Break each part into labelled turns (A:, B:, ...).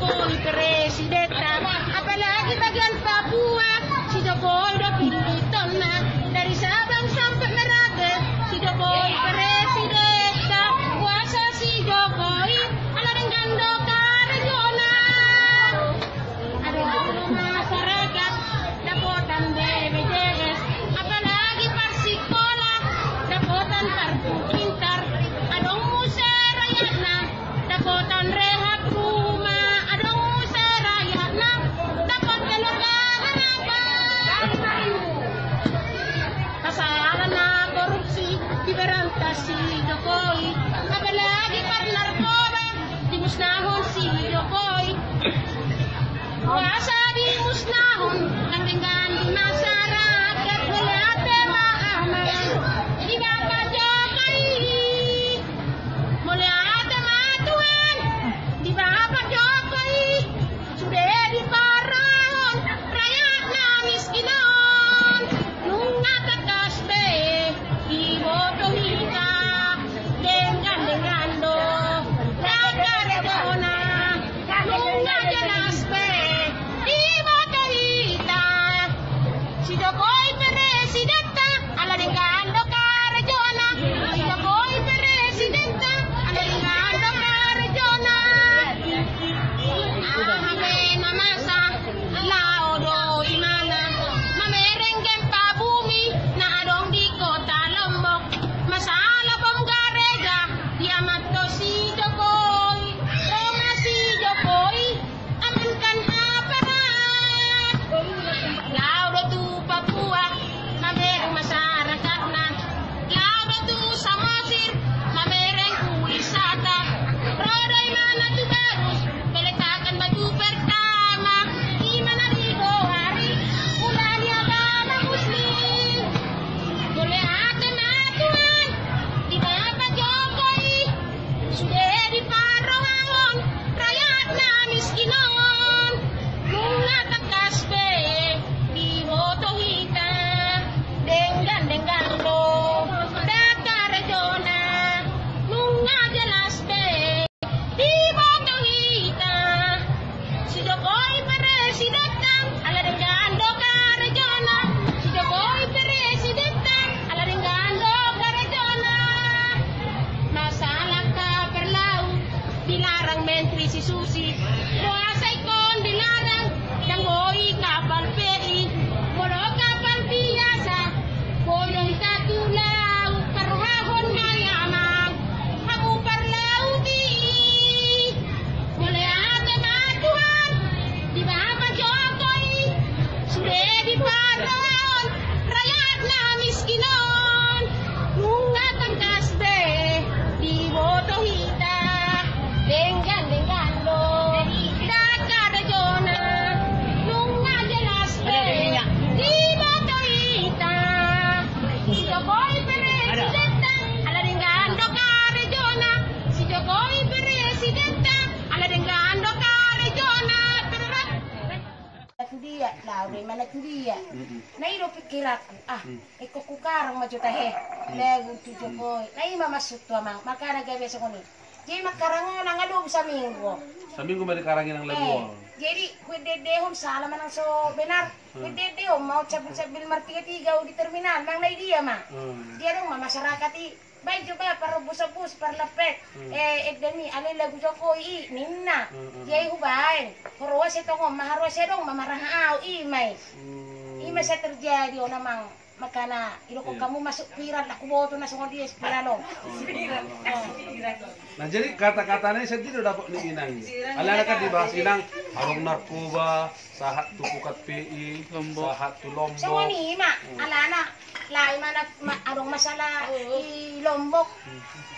A: Jokowi presidenta
B: dia lah udah mana tu dia na ilo pikiran ah iko kukarang maju tahe lego tu jokoy na ima masuk tu amang makana gabe sa kuni jadi makarango na ngalub sa minggo
C: Sa minggu may karangin ng
B: eh
C: lebo.
B: jadi kude dehom sala man ang so benar. Kude dehom mau cabil martiga tiga di terminal. Mang na dia ma dia dong ma masyarakat i Baik juga para bus-bus, para lepek, eh, eh, demi alay lagu jokoy i, ninna,
C: Hmm.
B: Jai hubain, Horwa sa tong maharwa sa dong mamarahaw imay.
C: Hmm.
B: Ima sa terjadi o namang makana ilo ko kamu masuk piran aku boto na sa dia spiralo.
C: Nah jadi kata-katanya saya tidak dapat ni inang. Ala kan dibahas inang arong narkoba, sahat tu pukat PI, sahat tu lombok.
B: ni ima alana lai mana ma, arong masala i lombok.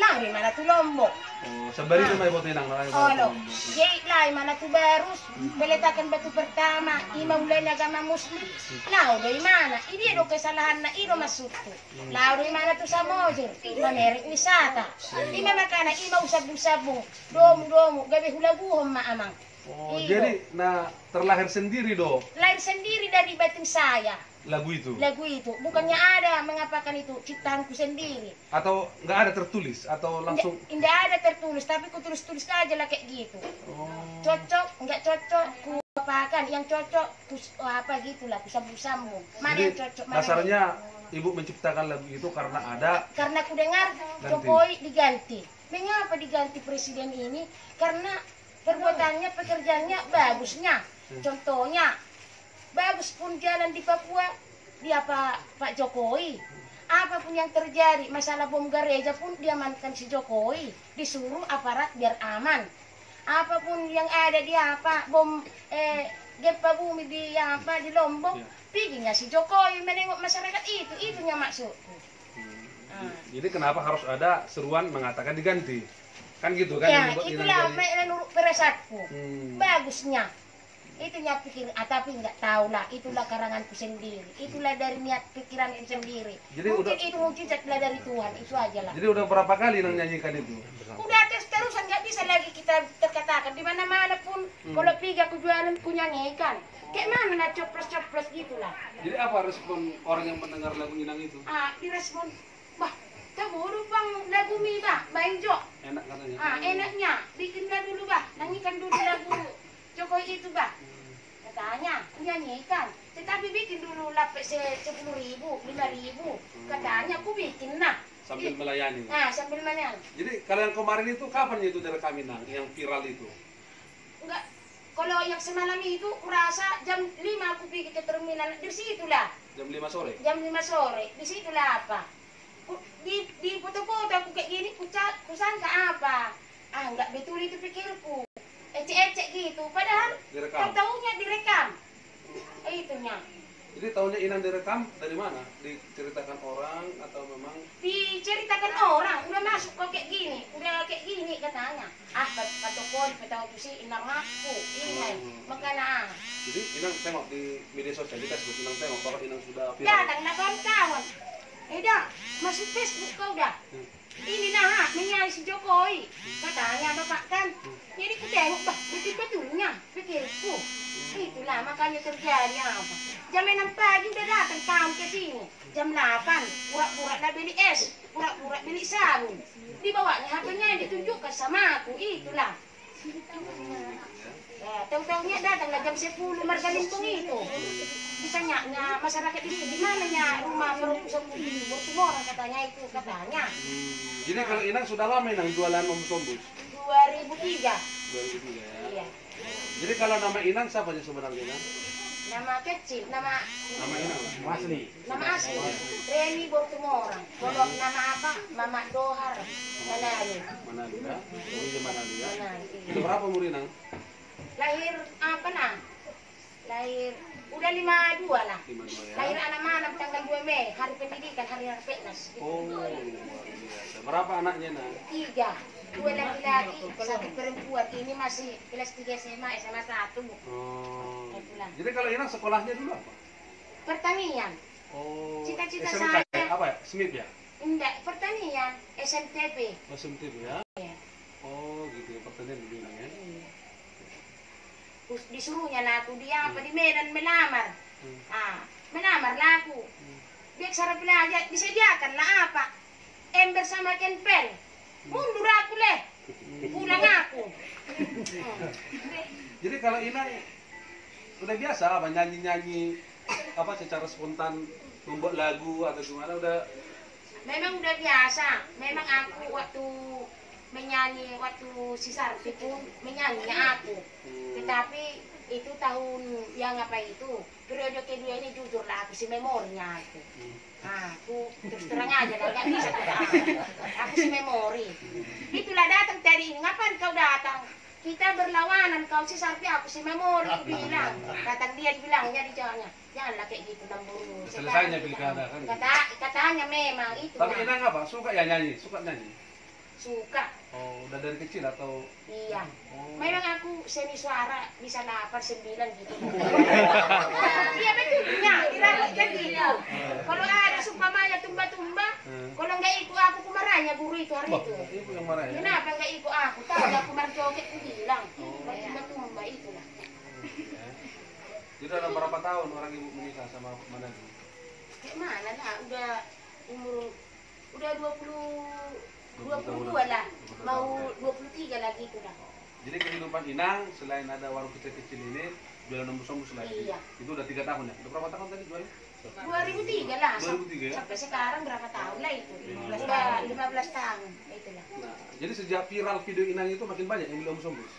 B: Lai mana tu lombok.
C: Oh, sa bari na may boto inang na
B: Olo, jay lai mana tu barus, beletakan batu pertama, ima ulay agama muslim, lao do imana, ini do kesalahan na ino masuto. Lao do imana tu sa mojir, mamerik wisata. Ima makana, ima usab-usabong, domu-domu, gabi hulaguhom maamang.
C: Oh, jadi nah terlahir sendiri do.
B: Lain sendiri dari batin saya.
C: Lagu itu?
B: lagu itu. Bukannya ada mengapakan itu ciptaanku sendiri.
C: Atau nggak ada tertulis? Atau langsung?
B: Tidak ada tertulis, tapi ku tulis-tulis aja lah kayak gitu.
C: Oh.
B: Cocok, nggak cocok, ku apakan. Yang cocok, ku oh, apa gitulah, ku sambung-sambung. Mana yang
C: Jadi
B: cocok, mana yang-
C: dasarnya ibu menciptakan lagu itu karena ada
B: Karena ku dengar Jokowi diganti. Mengapa diganti presiden ini? Karena perbuatannya, pekerjaannya bagusnya. Contohnya, bagus pun jalan di Papua, dia Pak, Pak Jokowi. Apa pun yang terjadi, masalah bom gereja pun diamankan si Jokowi. Disuruh aparat biar aman. Apa pun yang ada di apa, bom eh, gempa bumi di apa di Lombok,
C: Ya.
B: piginya si Jokowi menengok masyarakat itu, itunya maksudku. Ah.
C: Jadi kenapa harus ada seruan mengatakan diganti? Kan gitu kan?
B: ya, itulah menurut perasatku.
C: Hmm.
B: Bagusnya. Itunya pikir, ah, tapi nggak tahu lah. Itulah karanganku sendiri. Itulah dari niat pikiranku sendiri.
C: Jadi
B: Mungkin
C: udah-
B: itu mujizat lah dari Tuhan. Itu aja lah.
C: Jadi udah berapa kali Inang nyanyikan itu?
B: Udah terus terusan nggak bisa lagi kita terkatakan di mana mana pun
C: Hmm.
B: kalau pergi aku jualan ku nyanyikan. Kayak mana lah coplos coplos gitulah.
C: Jadi apa respon orang yang mendengar lagu Inang itu?
B: Ah, direspon, bah, kamu bang lagu mi bah, main jok.
C: Enak katanya.
B: Ah, enaknya. Bikinlah dulu, Bah. Nyanyikan dulu lagu Jokowi itu, Bah. Katanya, nyanyikan. Tetapi bikin dulu lapis sepuluh ribu, lima ribu. Katanya, aku bikin nah.
C: Sambil melayani.
B: Nah, sambil mana?
C: Jadi kalau yang kemarin itu kapan itu direkam Inang? Yang viral itu?
B: Enggak. Kalau yang semalam itu, kurasa jam 5 aku pergi ke terminal. Di situlah.
C: Jam 5 sore?
B: Jam 5 sore. Di situlah apa? Di, di foto-foto aku kayak gini, kuca- kusangka apa? Ah, enggak betul itu pikirku. Ecek-ecek gitu. Padahal
C: Direkam.
B: tahu-tahunya direkam. Itunya.
C: Jadi tahunnya Inang direkam dari mana? Diceritakan orang atau memang
B: Diceritakan orang, udah masuk kok kayak gini, udah kayak gini katanya. Ah, patokon, petahu tu si inang aku, ini makanya.
C: Jadi Inang tengok di media sosial di Facebook Inang tengok bahwa Inang sudah viral.
B: Datang na kawan-kawan. Eh dah, masuk Facebook kau dah.
C: Hmm.
B: Ini nah, menyanyi si Jokowi. Katanya bapak kan. Jadi ku tengok, bah, betul-betulnya, pikirku. Itulah makanya terjadi apa. Jam 6 pagi udah datang kamu ke sini. Jam 8, pura-pura dah beli es, pura-pura beli sabun. Dibawanya HP-nya yang ditunjukkan sama aku, itulah. Ya, tahu-tahunya datanglah jam 10 marga limpung itu. Ditanya nya masyarakat itu di mananya rumah perusahaan ini, orang katanya itu katanya.
C: Hmm. Jadi kalau Inang sudah lama Inang jualan ombus-ombus?
B: 2003.
C: 2003 ya.
B: Iya.
C: Jadi kalau nama Inang siapa sih sebenarnya Inang?
B: Nama kecil, nama
C: Nama Inang lah. Asli.
B: nama asli Reni Bortumorang. Kalau nama apa? Mama Dohar. Manado.
C: Manado ya? Ini Manado ya.
B: Manado.
C: Itu berapa umur Inang?
B: Lahir apa nah? Lahir udah lima dua lah.
C: 52 ya.
B: Lahir anak mana tanggal 2 Mei, hari pendidikan, hari hari fitness.
C: Oh. Berapa anaknya Nang?
B: Tiga. Dua laki-laki, satu perempuan. Ini masih kelas 3 SMA, SMA 1.
C: Oh.
B: Itulah.
C: Jadi kalau Inang sekolahnya dulu apa?
B: Pertanian.
C: Oh.
B: Cita-cita saya-
C: ya? Apa ya? Smith ya?
B: Enggak, pertanian. SMTP.
C: SMTP ya?
B: Iya.
C: Oh gitu ya, pertanian dulu ya?
B: Disuruhnya lah aku dia apa di Medan melamar.
C: Hmm.
B: Ah, melamar lah aku. Dia cara belajar disediakan lah apa? Ember sama kenpen. Mundur aku leh. Pulang aku. Hmm.
C: Jadi kalau Inang udah biasa apa nyanyi-nyanyi apa secara spontan membuat lagu atau gimana udah
B: Memang udah biasa. Memang aku waktu menyanyi waktu si Sarfi pun menyanyinya aku. Tetapi itu tahun yang apa itu periode kedua ini jujur lah aku si memorinya aku. Nah, aku terus terang aja lah nggak bisa. Aku si memori. Itulah datang tadi ini. Ngapain kau datang? Kita berlawanan kau si Sarfi aku si memori bilang. Datang dia bilangnya di jalannya. Janganlah kayak gitu lamburu.
C: Selesainya pilkada, kan?
B: Kata katanya memang itu.
C: tapi. Inang apa suka ya nyanyi suka nyanyi
B: suka.
C: oh udah dari kecil atau
B: Iya.
C: oh
B: Memang aku seni suara bisa 8 9 gitu. Iya betulnya, dirapikan gitu. Kalau ada sumpamanya tumba-tumba,
C: Hmm.
B: kalau nggak ikut aku kumarahnya guru itu hari itu.
C: ibu yang marah ya
B: Kenapa nggak ikut aku? Tahu aku marah joget ku bilang. Tumba-tumba itulah.
C: Jadi dalam berapa tahun orang ibu menikah sama mana itu?
B: Kayak mana lah, udah umur udah 20
C: 20
B: 22 lah. Mau 23 lagi itu dah.
C: Jadi kehidupan Inang selain ada warung kecil-kecil ini jualan nembus-nembus lagi.
B: Iya.
C: Itu udah tiga tahun ya? Udah berapa tahun tadi jualan?
B: 2003 lah. sam-
C: 2003 ya?
B: Sampai sekarang berapa tahun lah itu? 15
C: 15
B: tahun. 15 tahun. Itulah.
C: Nah, jadi sejak viral video Inang itu makin banyak yang beli nembus-nembus.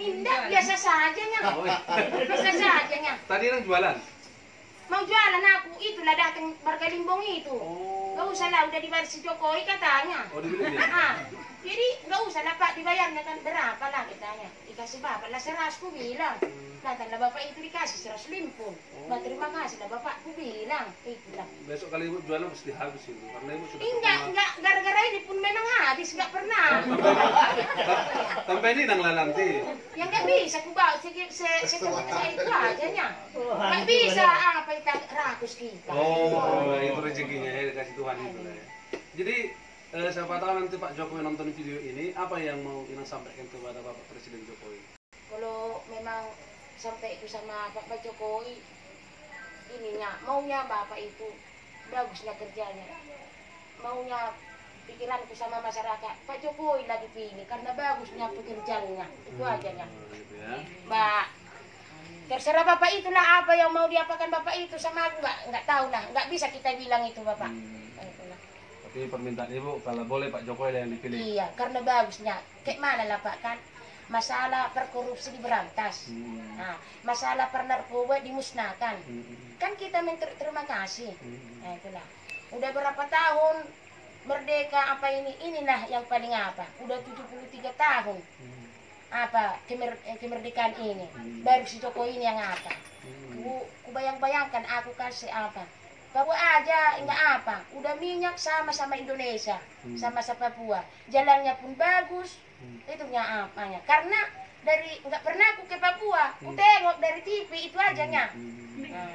B: Indah biasa saja nya.
C: Oh, iya.
B: Biasa saja nya.
C: Tadi Inang jualan?
B: Mau jualan aku, itulah datang Bargalimbong itu.
C: Oh.
B: Gak usah lah, udah dibayar si Jokowi katanya.
C: Oh?
B: Ah, jadi nggak usah lah Pak dibayarnya kan berapa lah katanya. Dikasih bapak lah seratus ku bilang. Datanglah bapak itu dikasih seratus limpun. Bah terima kasih lah bapak ku bilang. Itulah.
C: Besok kali ibu jualan mesti habis itu. Karena ibu sudah
B: Enggak, enggak, gara-gara ini pun memang habis, enggak pernah.
C: Sampai ini Inang lah nanti.
B: Yang nggak bisa ku bawa se se se, se, se itu aja nya. Nggak bisa apa kita.
C: Oh, itu rezekinya ya dikasih Tuhan itu ya. Jadi eh, siapa tahu nanti Pak Jokowi nonton video ini, apa yang mau Inang sampaikan kepada Bapak Presiden Jokowi?
B: Kalau memang sampai itu sama Pak Jokowi, ininya maunya bapak itu bagusnya kerjanya, maunya pikiranku sama masyarakat Pak Jokowi lah dipilih karena bagusnya pekerjaannya itu aja nya.
C: Oh, gitu ya.
B: Mbak terserah bapak itulah apa yang mau diapakan bapak itu sama aku nggak nggak tahu lah nggak bisa kita bilang itu bapak
C: Hmm.
B: Itulah.
C: Tapi permintaan ibu kalau boleh Pak Jokowi lah yang dipilih.
B: iya karena bagusnya kayak mana lah pak kan masalah perkorupsi diberantas
C: Hmm.
B: nah, masalah pernarkoba dimusnahkan
C: Hmm.
B: kan kita terima kasih
C: Hmm.
B: nah itulah udah berapa tahun merdeka apa ini inilah yang paling apa udah 73 tahun
C: Hmm.
B: Apa kemer, eh, kemerdekaan ini
C: Hmm.
B: baru si Jokowi ini yang apa
C: Hmm.
B: ku, ku bayang-bayangkan aku kasih apa Papua aja enggak apa udah minyak sama sama Indonesia
C: Hmm.
B: sama sama Papua jalannya pun bagus
C: Hmm.
B: itu nya apanya karena dari nggak pernah aku ke Papua ku
C: Hmm.
B: tengok dari TV itu aja nya
C: Hmm.
B: Nah,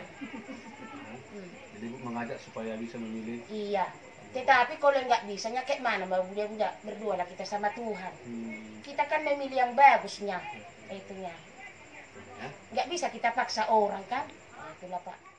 B: hmm,
C: Jadi mengajak supaya bisa memilih.
B: iya tetapi kalau nggak bisa nya kayak mana mau dia nggak berdua lah kita sama Tuhan
C: Hmm.
B: Kita kan memilih yang bagusnya itunya.
C: Ya.
B: nggak bisa kita paksa orang kan? Nah, itulah pak